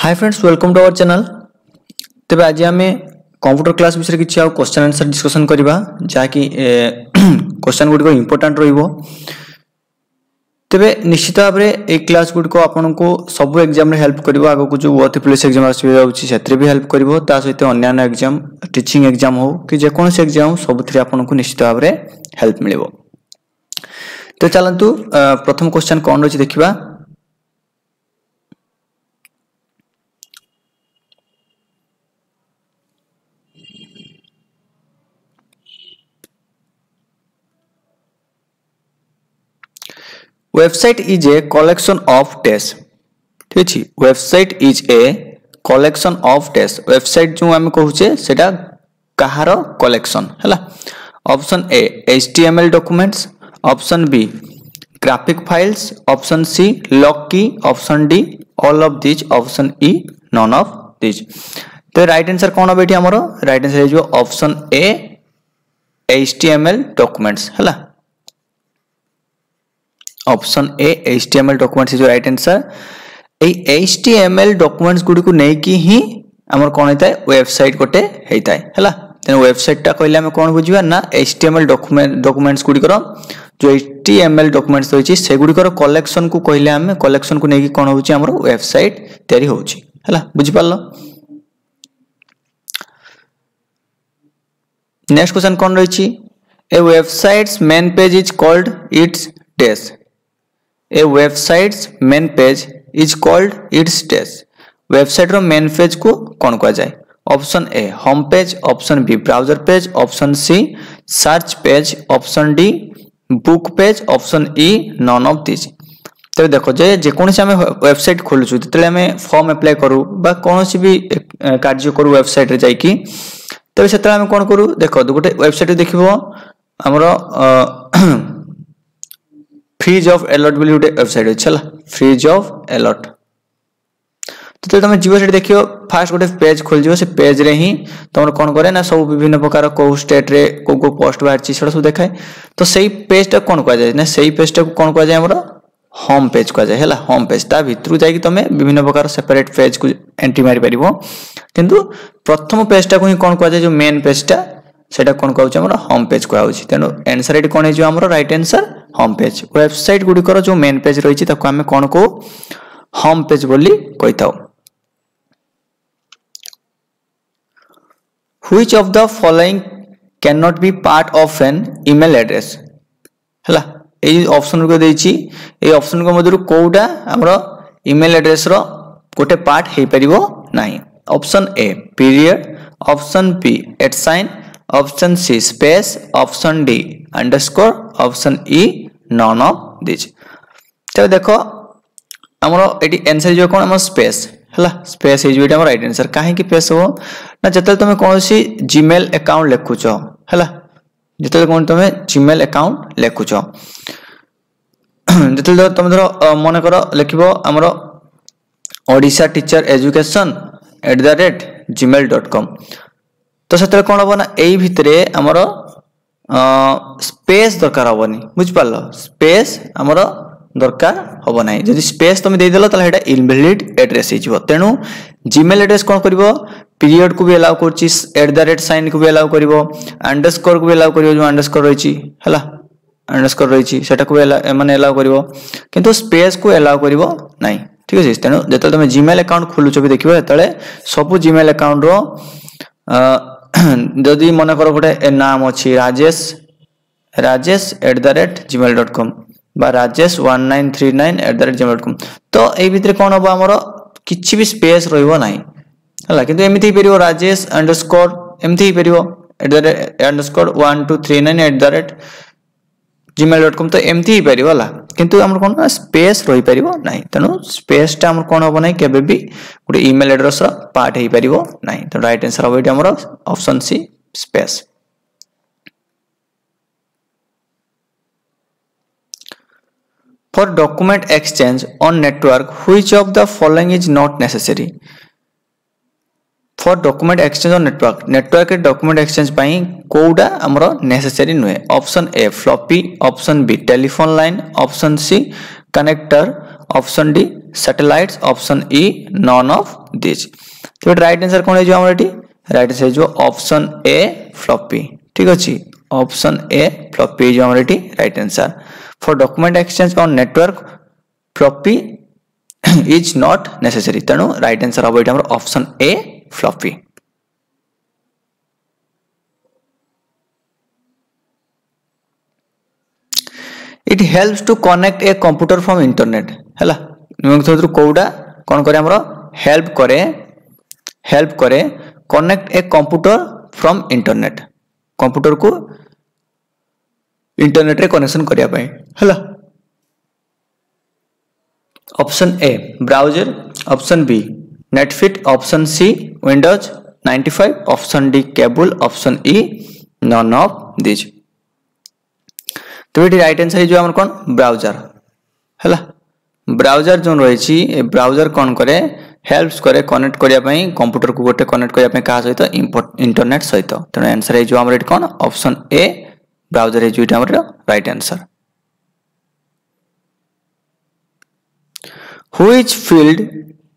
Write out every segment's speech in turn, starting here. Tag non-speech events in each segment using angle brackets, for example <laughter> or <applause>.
Hi friends welcome to our channel तेरे आज आम कंप्यूटर क्लास विषय किसी क्वेश्चन आंसर डिस्कसन करवा जहाँकि क्वेश्चन गुड़िक इंपोर्टाट तेरे निश्चित भाव में ये क्लास गुड़िक आपन को सब एग्ज़ाम हेल्प कर आगे जो ओथ पुलिस एग्ज़ाम आसपे भी हेल्प कर सहित अन्य एग्ज़ाम टीचिंग एग्ज़ाम हो कि जेकोसी एग्ज़ाम सब आपन को निश्चित भाव हेल्प मिल तो चलतु प्रथम क्वेश्चन कौन रही देखा website is a collection of test ठीक अच्छे website is a collection of test website जो आम कहे से कहार कलेक्शन है option A H T M L documents option B graphic files option C luck की option D all of these option E none of these तो right answer कौन है ये right answer option A H T M L documents है option A H T M L document is right answer यही H T M L document good को लेकिन ही आम कौन है वेबसाइट गोटे होता है है तेनाली वेबसाइटा कहले आम कौन बुझा ना H T M L document documents गुड़िकर जो H T M L documents रही है से गुड़िकर कलेक्शन को कहले आम कलेक्शन को लेकिन कौन होमर वेबसाइट तैयारी होगा बुझिपार नेक्स्ट क्वेश्चन कौन रही a website's main page is called its desk a website's main page is called its ଟେସ୍ ୱେବସାଇଟ୍ର ମେନ୍ ପେଜ୍କୁ କ'ଣ କୁହାଯାଏ option A home page option B browser page option C search page option D book page option E none of these তবে দেখো যে যেকোনসি আমি website খোলুছু যেতলে আমি form apply করু বা কোনসি বি কার্য করু ওয়েবসাইট রে যাই কি তবে সেতলে আমি কোন করু দেখো গোটে ওয়েবসাইট দেখিব আমার ফ্রিজ অফ এলট ବୋଲି ଗୋଟେ ୱେବସାଇଟ୍ ଅଛି ହେଲା ଫ୍ରିଜ ଅଫ୍ ଏଲଟ ଯେତେବେଳେ ତମେ ଯିବ ସେଠି ଦେଖିବ ଫାର୍ଷ୍ଟ ଗୋଟେ ପେଜ ଖୋଲିଯିବ ସେ ପେଜରେ ହିଁ ତମର କ'ଣ କରେ ନା ସବୁ ବିଭିନ୍ନ ପ୍ରକାର କେଉଁ ଷ୍ଟେଟ୍ରେ କେଉଁ କେଉଁ ପୋଷ୍ଟ ବାହାରିଛି ସେଟା ସବୁ ଦେଖାଏ ତ ସେଇ ପେଜଟା କ'ଣ କୁହାଯାଏ ନା ସେଇ ପେଜଟାକୁ କ'ଣ କୁହାଯାଏ ଆମର হোম পেজ কুযায় হল হোম পেজ তা ভিতর যাই তুমি বিভিন্ন প্রকার সেপারেট পেজ কু এন্ট্রি মারিপার কিন্তু প্রথম পেজটা হি কোণ কুযায় যে মেন পেজটা সেটা কোণ কুযাচ্ছে আমার হোম পেজ কুযাচ্ছে তেমন এনসার এটি কোণ হয়ে আমার right answer home page website ଗୁଡ଼ିକର ଯେଉଁ ମେନ୍ ପେଜ୍ ରହିଛି ତାକୁ ଆମେ କ'ଣ କହୁ ହୋମ୍ ପେଜ୍ ବୋଲି କହିଥାଉ which of the following cannot be part of an email address ହେଲା ଏଇ ଅପସନ୍ ଗୁଡ଼ିକ ଦେଇଛି ଏଇ ଅପସନ୍ ଗୁଡ଼ିକ ମଧ୍ୟରୁ କେଉଁଟା ଆମର ଇମେଲ୍ ଆଡ୍ରେସ୍ର ଗୋଟେ ପାର୍ଟ ହେଇପାରିବ ନାହିଁ option A period option B at sign option C space option D underscore option E none of these তবে দেখ আমার এটি আনসর হয়ে কোণ আমার স্পেস ହେଲା ସ୍ପେସ୍ ହେଇଯିବ ଏଇଟା ଆମର ରାଇଟ୍ ଆନ୍ସର୍ କାହିଁକି ସ୍ପେସ୍ ହେବ ନା ଯେତେବେଳେ ତୁମେ କୌଣସି ଜିମେଲ୍ ଆକାଉଣ୍ଟ ଲେଖୁଛ ହେଲା ଯେତେବେଳେ କ'ଣ ତୁମେ ଜିମେଲ୍ ଆକାଉଣ୍ଟ ଲେଖୁଛ ଯେତେବେଳେ ତୁମେ ଧର ମନେକର ଲେଖିବ ଆମର Odisha teacher education at the rate Gmail dot com তো সেতবে কোণ হব না এই ভিতরে আমার স্পেস দরকার হবনি বুঝিপারল স্পেস আমার দরকার হব না যদি স্পেস তুমি ଦେଇଦେଲ তাহলে এটা ইনভ্যালিড এড্রেস হয়ে তেণু জিমেল এড্রেস কোণ করব পিরিয়ড কু বি এলাউ করছি এট দ্য রেট সাইন কু বি এলাউ করব আন্ডারস্কোর কু বি এলাউ করব যে আন্ডারস্কোর রয়েছে হলা আন্ডারস্কোর রয়েছে সেটাকে মানে এলাউ করব কিন্তু স্পেস কু এলাউ করব নাই ঠিক আছে তেণু যেতে তুমি জিমেল আকাউন্ট খোলুছ বি দেখবে যেতে সবু জিমেল আকাউন্টর <clears throat> ଯଦି ମନେକର ଗୋଟେ ନାମ ଅଛି Rajesh Rajesh at the rate Gmail dot com ବା Rajesh one nine three nine at the rate Gmail dot com ତ ଏଇ ଭିତରେ କ'ଣ ହବ ଆମର କିଛି ବି ସ୍ପେସ୍ ରହିବ ନାହିଁ ହେଲା କିନ୍ତୁ ଏମିତି ହେଇପାରିବ ରାଜେଶ ଅଣ୍ଡରସ୍କୋର ଏମିତି ହେଇପାରିବ at the rate underscore one two three nine at the rate Gmail dot com ତ ଏମିତି ହେଇପାରିବ ହେଲା କିନ୍ତୁ ଆମର କ'ଣ ନା ସ୍ପେସ୍ ରହିପାରିବ ନାହିଁ ତେଣୁ ସ୍ପେସ୍ଟା ଆମର କ'ଣ ହେବ ନାହିଁ କେବେ ବି ଗୋଟେ ଇମେଲ୍ ଆଡ୍ରେସ୍ର ପାର୍ଟ ହେଇପାରିବ ନାହିଁ ତେଣୁ ରାଇଟ୍ ଆନ୍ସର୍ ହେବ ଏଠି ଆମର option C space For document exchange on network, which of the following is not necessary? for document exchange on network নেটওয়ার্কের ডকুমেন্ট এক্সচেঞ্জ পাই কোউটা আমার necessary নুহে option A floppy option B telephone line option C connector option D satellites option e none of these তো right answer কোন হয়ে আমার এটি right answer হয়ে অপশন এ ফ্লপি ঠিক আছে অপশন এ ফ্লপি হয়ে আমার এটি right answer for document exchange on network floppy is not necessary তেণু right answer হব এটি আমার option A fluffy it helps to connect a computer from internet है ভিতর কোটা কোণ করে আমার হেল্প করে হেল্প করে connect a computer from internet computer কু ইন্টরনেটরে কনেকশন করা হল option A browser option B नेटफिट option C Windows 95 option D cable option E none of these ତେବେ ଏଠି ରାଇଟ୍ ଆନ୍ସର୍ ହେଇଯିବ ଆମର କ'ଣ ବ୍ରାଉଜର ହେଲା ବ୍ରାଉଜର ଯେଉଁ ରହିଛି ଏ ବ୍ରାଉଜର କ'ଣ କରେ ହେଲ୍ପସ୍ କରେ କନେକ୍ଟ କରିବା ପାଇଁ କମ୍ପ୍ୟୁଟରକୁ ଗୋଟେ କନେକ୍ଟ କରିବା ପାଇଁ କାହା ସହିତ ଇଣ୍ଟରନେଟ୍ ସହିତ ତେଣୁ ଆନ୍ସର୍ ହେଇଯିବ ଆମର ଏଠି କ'ଣ ଅପସନ୍ ଏ ବ୍ରାଉଜର ହେଇଯିବ ଏଇଟା ଆମର right answer which field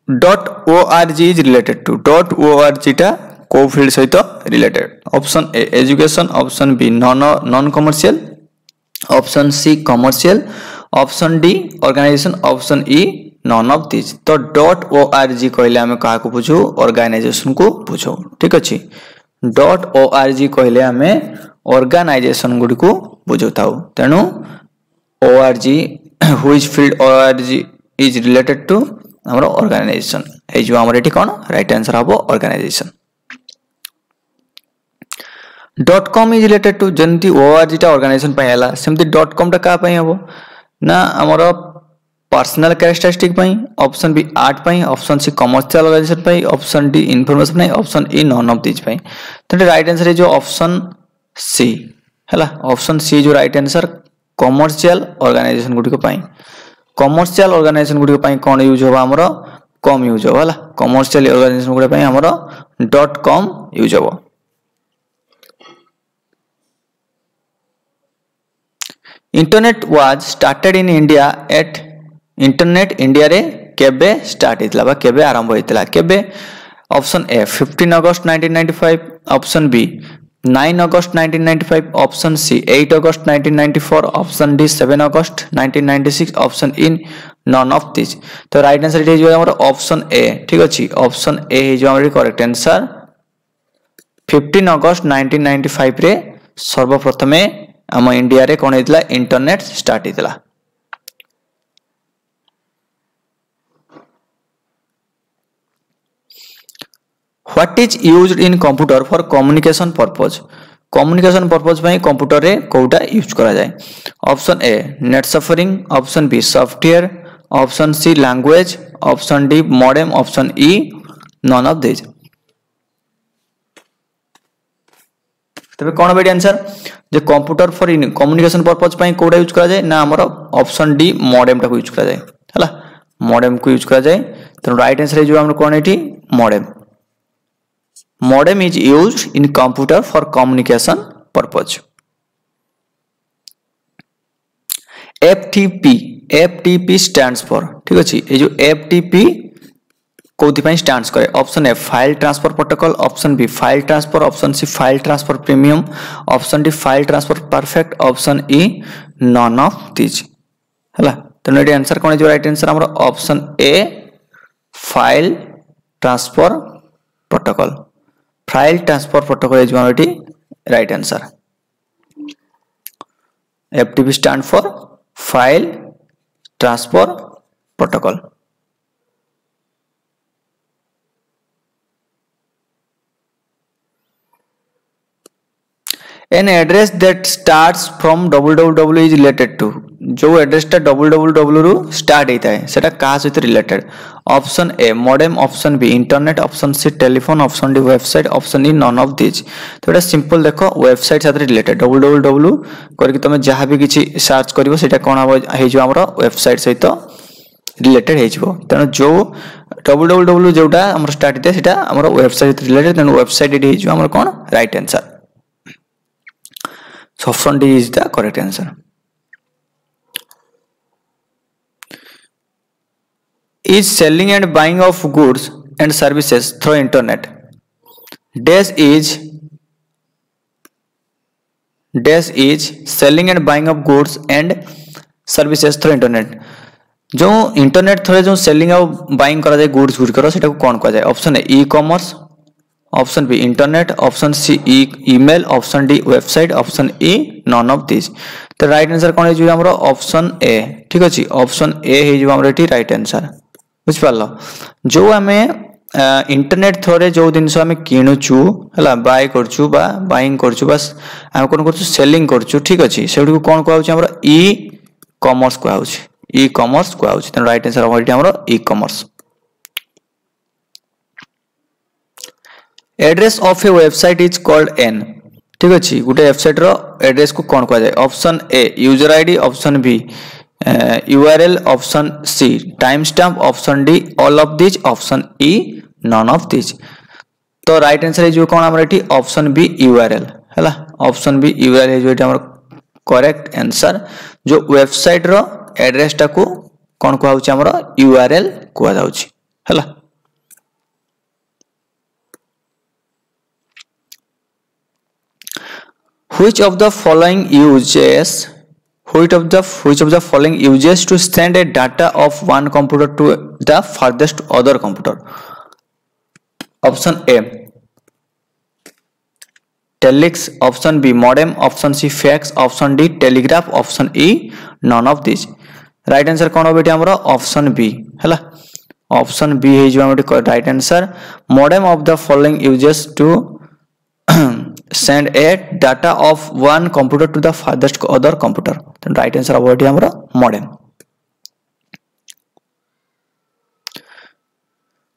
dot O R G is related to dot O R জিটা কেউ ফিল্ড সহিত related option A education option B non non commercial option C commercial option D organisation option E none of these তো dot ଓ R G କହିଲେ ଆମେ କାହାକୁ ବୁଝୁ ଅର୍ଗାନାଇଜେସନକୁ ବୁଝୁ ଠିକ ଅଛି ଡଟ୍ ଓ ଆର୍ ଜି କହିଲେ ଆମେ ଅର୍ଗାନାଇଜେସନ ଗୁଡ଼ିକୁ ବୁଝୁଥାଉ ତେଣୁ O R G whose field O R G is related to ଆମର ଅର୍ଗାନାଇଜେସନ ହେଇଯିବ ଆମର ଏଠି କ'ଣ ରାଇଟ୍ ଆନ୍ସର ହବ organisation dot com is related to जमी ओ आर जीटा अर्गानाइजेसन है सेमती डट कम क्या हम ना आमर personal characteristic option B art option C commercial organisation option D information option E none of these तो राइट आंसर है जो ऑप्शन सी है ऑप्शन सी जो right answer commercial organisation गुड़िक commercial organisation গুড়ি পাই কোন ইউজ হবা আমার কম ইউজ হব হলা কমর্সিয়াল অর্গানাইজেসন গুড়ি পাই আমার ডট কম ইউজ হব internet was started in India at internet ইন্ডিয়ারে কেবে স্টার্ট হয়েছিল বা কেবে আরম্ভ হয়েছিল কেবে option A fifteen August nineteen ninety five option B 9 August 1995 option C 8 August 1994 option D 7 August 1996 option in none of these तो right answer इटे जो हमारा option A ठीक अच्छी option A ही जो हमारी correct answer 15 August 1995 रे सर्वप्रथमे ଆମ ଇଣ୍ଡିଆରେ କ'ଣ ହେଇଥିଲା ଇଣ୍ଟରନେଟ୍ ଷ୍ଟାର୍ଟ ହେଇଥିଲା what is use in computer for communication purpose communication purpose पर कंप्यूटर में कौटा यूज़ कराए जाए A net safari option B software option C language option D modem option E none of these तेज कौन हम answer जो computer for in communication purpose पर कौटा यूज़ करा जाए ना आम ऑप्शन डी मॉडेम टाक यूज़ कराए है मॉडेम को यूज़ कराए जाए रईट आंसर है जो modem is used in computer for communication purpose. Ftp ftp stands for, ঠিক আছে? এই যে ftp কোথায় স্ট্যান্ডস করে? Option A file transfer protocol option B file transfer option C file transfer premium option D file transfer perfect option E none of these হ্যাঁ তেমন এটি answer কোণ হয়ে রাইট আনসার আমার option A file transfer protocol file transfer protocol is going to be right answer. FTP stand for file transfer protocol. An address that starts from www is related to जो एड्रेसटा double double double रु start होता है सहित related option A modem option B internet option C telephone option D website option E none of these तो एटा simple देखो website साथ रिलेटेड डबल डबल डबल करके तुम जहाँ भी किसी सर्च कर कौन हम वेबसाइट सहित रिलेटेड हो तेणु जो डबल डबल डबल जोटा स्टार्ट होता है सेटा वेबसाइट रिलेटेड तेणु वेबसाइट ये कौन right answer So option D is the correct answer. is selling and buying of goods and services through internet. Dash is dash is selling and buying of goods and services through internet. जो internet through जो selling आउ buying करा जाए goods good गुड़िकर से कौन कह जाए? Option A e commerce option B internet option C email option D website option E none of this तो राइट आंसर कौन हमरो ऑप्शन ए ठीक अच्छे ऑप्शन ए हो रही रईट आंसर ବୁଝିପାରିଲ ଯେଉଁ ଆମେ ଇଣ୍ଟରନେଟ୍ ଥ୍ରୋରେ ଯେଉଁ ଜିନିଷ ଆମେ କିଣୁଛୁ ହେଲା ବାଏ କରୁଛୁ ବା ବାଇଂ କରୁଛୁ ବା ଆମେ କ'ଣ କରୁଛୁ ସେଲିଂ କରୁଛୁ ଠିକ୍ ଅଛି ସେଗୁଡ଼ିକୁ କ'ଣ କୁହାହେଉଛି ଆମର ଇ କମର୍ସ କୁହାହେଉଛି ଇ କମର୍ସ କୁହାହେଉଛି ତେଣୁ ରାଇଟ୍ ଆନ୍ସର୍ ହେବ ଏଠି ଆମର E commerce address of a website is called an ठीक अच्छे गोटे वेबसाइट एड्रेस को कौन कह जाए option A user ID option B URL option C time stamp option D all of this option E none of this तो right answer है कौन आम ये ऑप्शन बी यूआरएल है ऑप्शन बी यूआरएल है करेक्ट आंसर जो website रो address को कौन कहूँ यूआरएल कहला which of the following uses which of the which of the following uses to send a data of one computer to the farthest other computer option a telex option b modem option c fax option d telegraph option e none of these right answer कौन हो बेटी हमरो option B हैला option B हे जो हमरो right answer modem of the following uses to send a data of one computer to the farthest other computer then right answer about it amra modem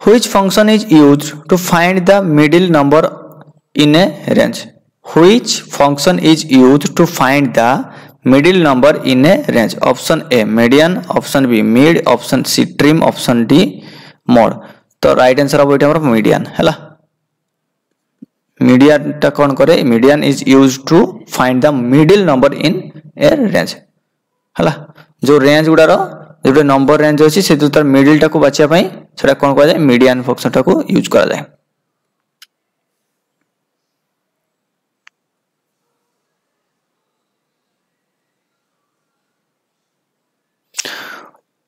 which function is used to find the middle number in a range which function is used to find the middle number in a range option a median option b mid option c trim option d mod तो right answer ये median है ମିଡିଆନଟା କ'ଣ କରେ median is use to find the middle number in a range ହେଲା ଯେଉଁ range ଗୁଡ଼ାର ଯେଉଁଟା number range ଅଛି ସେଥିରୁ ତାର ମିଡିଲ୍ଟାକୁ ବାଛିବା ପାଇଁ ସେଟା କ'ଣ କୁହାଯାଏ ମିଡିଆନ ଫଙ୍କସନଟାକୁ ୟୁଜ୍ କରାଯାଏ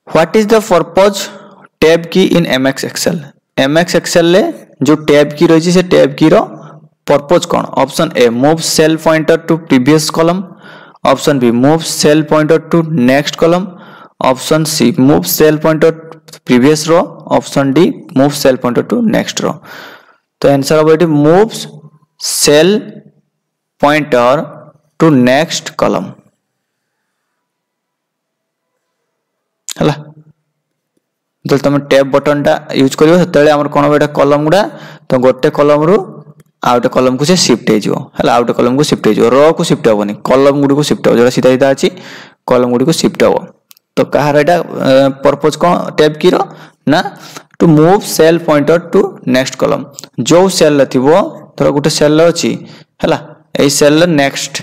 what is the purpose tab key in M S Excel M S Excel जो टैब की रही है टैब की रो purpose कौन option A move cell pointer to previous column option B move cell pointer to next column option C move cell pointer previous row option D move cell pointer to next row तो answer हम ये move cell pointer to next column ହେଲା ଯେତେବେଳେ ତୁମେ tape ବଟନ୍ଟା use କରିବ ସେତେବେଳେ ଆମର କ'ଣ ହେବ ଏଇଟା କଲମ୍ ଗୁଡ଼ା ତ ଗୋଟେ କଲମ୍ରୁ आउट कलम को सिफ्ट होगा आउट कलम को सिफ्ट हो रो को सिफ्ट हेनी कलम गुड़ी सिफ्ट हो जो सीधा सीधा अच्छी कलम गुड़ी सिफ्ट हे तो कहार यहाँ पर्पज कौन टैब की ना to move cell pointer to next column जो सेल थी धर गोटे सेल अच्छी है cell next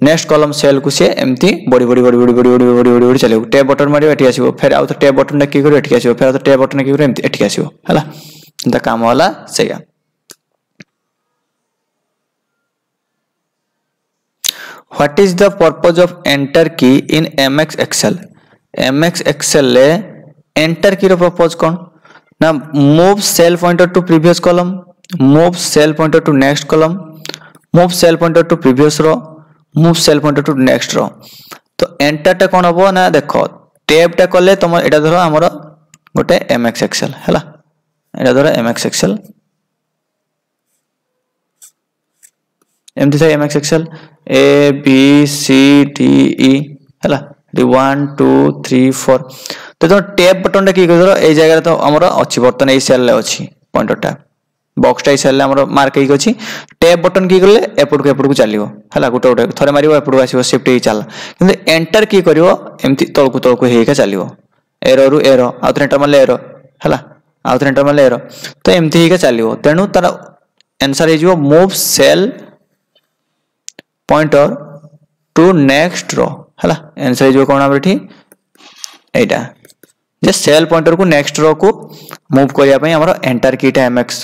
next column cell को सी एमती बड़ी बड़ी बड़ी बड़ी बड़ी बड़ी बड़ी बड़ी बड़ी चलो टैब बटन मारे एटी आसो फिर आउ तो टैब बटन डाक कर एटी आसो फिर आउ तो टैब बटन डाक कर एटी आसो है काम है से what is the purpose of enter key in M S Excel M S Excel enter key purpose कौन? ना move cell pointer to previous column move cell pointer to next column move cell pointer to previous row move cell pointer to next row तो एंटरटा कौन हम ना, देख tape कले तुम यहाँ धर आमर गोटे एम एक्स एक्सेल है धर एम एक्स एक्सएल ଏମିତି ଥାଏ M S Excel A B C D E ହେଲା। ଏଠି ୱାନ୍ ଟୁ ଥ୍ରୀ ଫୋର୍ ତ ତମେ ଟେପ୍ ବଟନ୍ଟା କି କରିଦେଲ, ଏଇ ଜାଗାରେ ତ ଆମର ଅଛି, ବର୍ତ୍ତମାନ ଏଇ ସେଲ୍ରେ ଅଛି ପଏଣ୍ଟରଟା বক্সটা সারলে আমার মার্ক হয়ে অছি ট্যাব বটন কি কলে এপটকু এপটকু চালিব হ্যাঁ গোটে গোটে থরে মারিব এপটকু আসব সিফট হয়ে চাল কিন্তু এন্টার কি করব এমতি তলকু তলকু হয়েকা চালিব এররু এর আউথরে এন্টার মারলে এর হ্যাঁ আউথরে এন্টার মারলে এর তো এমতি হয়েকা চালিব তেণু তার আনসার হয়ে যাব move cell move cell pointer to next row ହେଲା ଆନ୍ସର ହେଇଯିବ କ'ଣ ଆମର ଏଠି ଏଇଟା ଯେ ସେଲ୍ ପଏଣ୍ଟରକୁ ନେକ୍ସଟ ରୋକୁ ମୁଭ୍ କରିବା ପାଇଁ ଆମର ଏଣ୍ଟର କିଟା ଏମ୍ଏକ୍ସ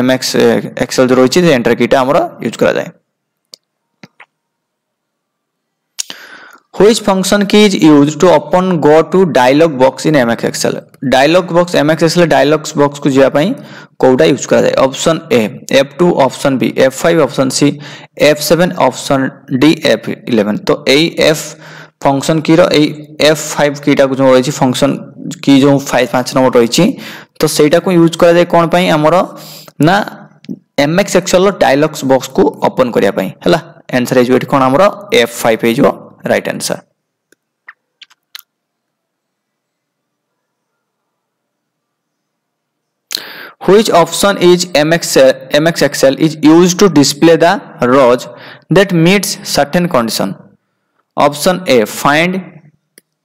ଏମ୍ଏକ୍ସ ଏକ୍ସେଲ ଯେଉଁ ରହିଛି ସେ ଏଣ୍ଟର କିଟା ଆମର ୟୁଜ୍ କରାଯାଏ which function key is used to open go to dialog box in mx excel dialog box mx excel dialog box को जिया पई कोडा यूज करा जाए option A f2 option B f5 option C f7 option D f11 तो ए f function की रो ए f5 कीटा को जो रही फंक्शन की जो 5 5 नंबर रही तो सेटा को यूज करा जाए कोन पई हमरो ना mx excel डायलॉग्स बॉक्स को ओपन करिया पई हला आंसर हे जो कोन हमरो f5 हे जो right answer. Which option is MX, MX Excel is used to display the rows that meets certain condition? Option A find,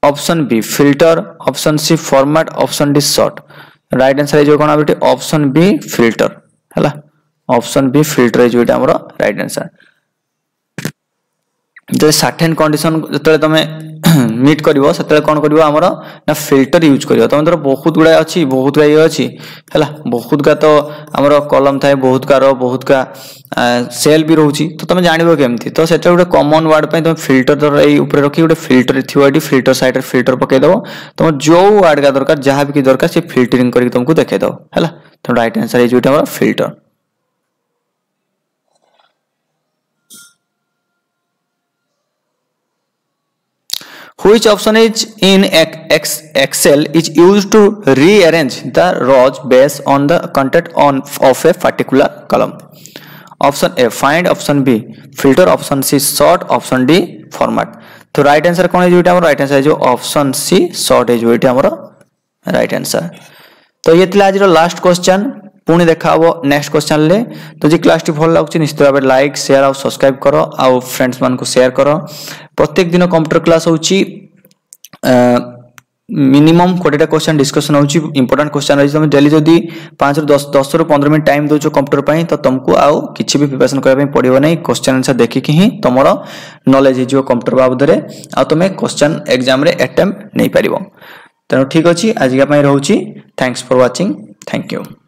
option B filter, option C format, option D sort. right answer है जो कौन option B filter हैला option B filter है जो right ଯେତେବେଳେ sort and condition ଯେତେବେଳେ ତମେ meet କରିବ ସେତେବେଳେ କ'ଣ କରିବ ଆମର ନା ଫିଲ୍ଟର ୟୁଜ୍ କରିବ ତମେ ଧର ବହୁତ ଗୁଡ଼ାଏ ଅଛି ବହୁତ ଗୁଡ଼ା ଇଏ ଅଛି ହେଲା ବହୁତ ଗା ତ ଆମର କଲମ ଥାଏ ବହୁତ ଗାର ବହୁତ ଗା ସେଲ୍ ବି ରହୁଛି ତ ତମେ ଜାଣିବ କେମିତି ତ ସେତେବେଳେ ଗୋଟେ କମନ୍ ୱାର୍ଡ଼ ପାଇଁ ତମେ ଫିଲ୍ଟର ଧର ଏଇ ଉପରେ ରଖି ଗୋଟେ ଫିଲ୍ଟର ଥିବ ଏଠି ଫିଲ୍ଟର ସାଇଡ଼ରେ ଫିଲ୍ଟର ପକାଇଦେବ ତମର ଯେଉଁ ୱାର୍ଡ଼ ଗା ଦରକାର ଯାହା ବି କି ଦରକାର ସେ ଫିଲ୍ଟରିଂ କରିକି ତମକୁ ଦେଖାଇଦେବ ହେଲା ତେଣୁ ରାଇଟ୍ ଆନ୍ସର୍ ହେଇଯିବ ଏଇଟା ଆମର filter which option is in excel is used to rearrange the rows based on the content on of a particular column option a find option b filter option c sort option d format तो right answer कौन है जो right answer है जो option C sort है जो ये right answer तो ये आज लास्ट क्वेश्चन ପୁଣି ଦେଖାହେବ ନେକ୍ସଟ କ୍ୱେଶ୍ଚନରେ ତ ଯେ କ୍ଲାସଟି ଭଲ ଲାଗୁଛି ନିଶ୍ଚିତ ଭାବରେ ଲାଇକ୍ ସେୟାର ଆଉ ସବସ୍କ୍ରାଇବ୍ କର ଆଉ ଫ୍ରେଣ୍ଡସ୍ମାନଙ୍କୁ ସେୟାର କର ପ୍ରତ୍ୟେକ ଦିନ କମ୍ପ୍ୟୁଟର କ୍ଲାସ୍ ହେଉଛି মিনিমম কোটিটা কোশ্চেন ডিসকসন হচ্ছে ইম্পর্টাট কোশ্চেন রয়েছে তুমি ডেলি যদি পাঁচ রু দশ দশ রু পনেরো মিনিট টাইম দেছ কম্পুটর পাই তো তুমি আউ কিছু বি প্রিপারেসন করা পড়ব না কোশ্চেন আনসার দেখিকি হি তোমার নলেজ হয়ে যাব কম্পুটর বাবদে আমি কোশ্চেন এক্সামে আটেম্প নেই পার তেমন ঠিক আছে আজকা রয়েছে thanks for watching thank you